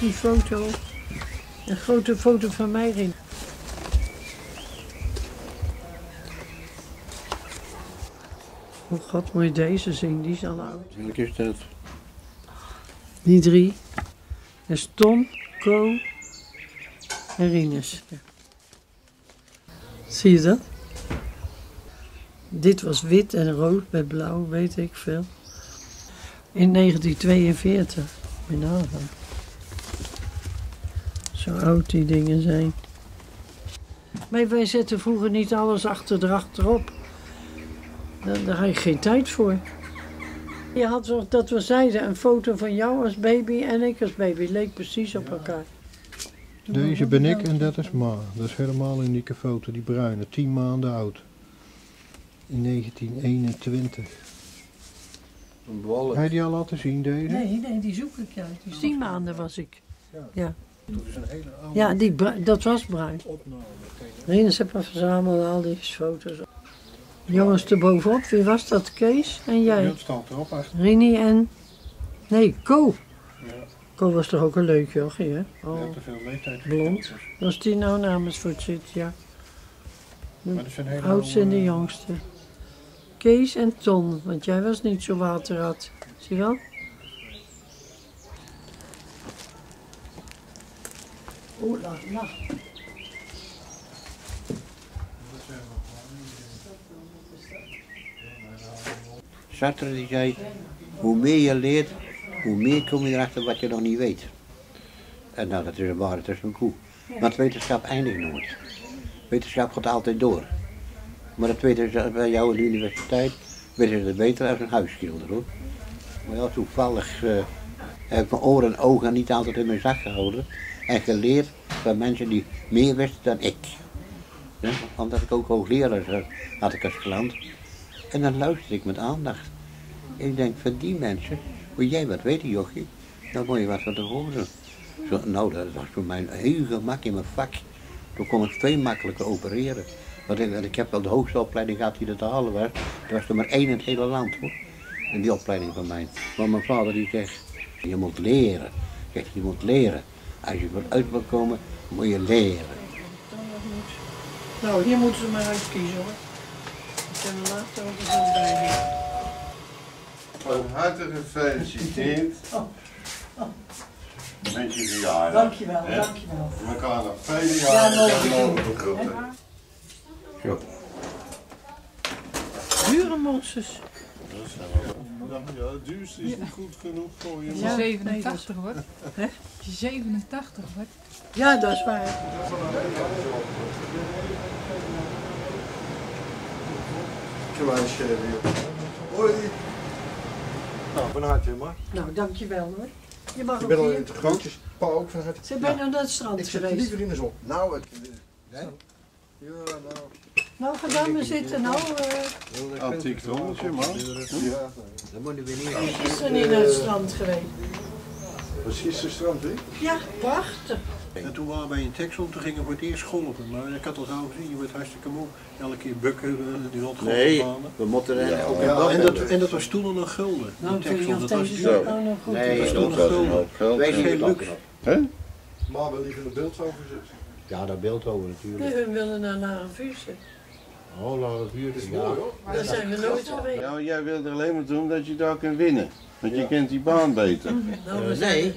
die foto. Een grote foto van mij erin. Oh god, moet je deze zien, die is al oud. Welke is dat? Die drie. Dat is Tom, Co en Rinus. Ja. Zie je dat? Dit was wit en rood met blauw, weet ik veel. In 1942. Moet je nagaan. Zo oud die dingen zijn. Maar wij zetten vroeger niet alles achter erachterop. Daar, daar had je geen tijd voor. Je had toch, dat we zeiden, een foto van jou als baby en ik als baby. Leek precies op elkaar. Deze ben ik en dat is Ma. Dat is helemaal een unieke foto, die bruine, 10 maanden oud. In 1921. Een je die al laten zien, deze? Nee, nee, die zoek ik uit. Die tien maanden was ik. Ja, Dat is een hele oude ja die, dat was bruin. opname. Rinus heeft me verzameld al die foto's. Jongens erbovenop, wie was dat? Kees en jij? Dat staat erop. Rini en... Nee, Co. Ja. Co was toch ook een leuk jochie, hè? Je Oh, te veel leeftijd. blond. Als die nou namens voor het zit, ja. Maar dat een hele Oudste en de oude- jongste. Kees en Ton, want jij was niet zo waterrad. Zie je wel? Lach. Sartre die zei, hoe meer je leert, hoe meer kom je erachter wat je nog niet weet. En nou, dat is een waarheid tussen een koe. Want wetenschap eindigt nooit. Wetenschap gaat altijd door. Maar dat weten ze bij jou aan de universiteit, weten ze het beter als een huisschilder hoor. Maar ja, toevallig eh, heb ik mijn oren en ogen niet altijd in mijn zak gehouden. En geleerd van mensen die meer wisten dan ik. Omdat ik ook hoogleraar had- ik als klant. En dan luister ik met aandacht. Ik denk, van die mensen, moet jij wat weten, jochie? Dan moet je wat van te horen. Zo, nou, dat was voor mij heel gemak in mijn vak. Toen kon ik veel makkelijker opereren. Want ik, want heb wel de hoogste opleiding gehad die er te halen was. Er was er maar één in het hele land, hoor. In die opleiding van mij. Maar mijn vader die zegt, je moet leren. Zegt, je moet leren. Als je eruit wil komen, moet je leren. Nou, hier moeten ze maar uitkiezen hoor. Ik heb er later ook zo bij. Van harte gefeliciteerd. Met je verjaardag. Dankjewel, dankjewel. We elkaar nog vele Ja, jaren een mogen begroeten. Dure monsters. Ja, het duurste is niet goed genoeg voor je. Ja. man. nee, 87 wordt. Hè? Als je 87 wordt. Ja, dat is waar. Klein sherry. Hoi. Nou, van harte, maar. Nou, dankjewel hoor. Je mag Ik ook ben al in het grootjes. Pa ook van harte. Ze ben naar het strand Ik zit geweest. liever in de zon. Nou, het. Ja, nou. Nou, ga dan maar zitten. Nou, eh Antiek rommeltje, man. Ja. Dan moet je weer niet. gisteren niet naar het strand geweest. Was gisteren strand, hè? Ja, prachtig. En toen waren wij in Texel, toen gingen we voor het eerst golven. Maar ik had al gauw gezien, je wordt hartstikke moe. Elke keer bukken, eh, die rotgolfbanen. we moeten er Ja, ook ja, in En dat, en dat was toen al een gulden. Nou, in Texel, dat was zo nou nog goed Nee, dat dat was een gulden. Wij zijn luxe. Maar we liever een beeld over zitten. Ja, dat beeld over Nee, natuurlijk. hun willen naar Oh, laat het vuur. Ja. Daar zijn we nooit geweest. Ja, jij wilt er alleen maar doen dat je daar kunt winnen. Want je kent die baan beter. We Eh, nee,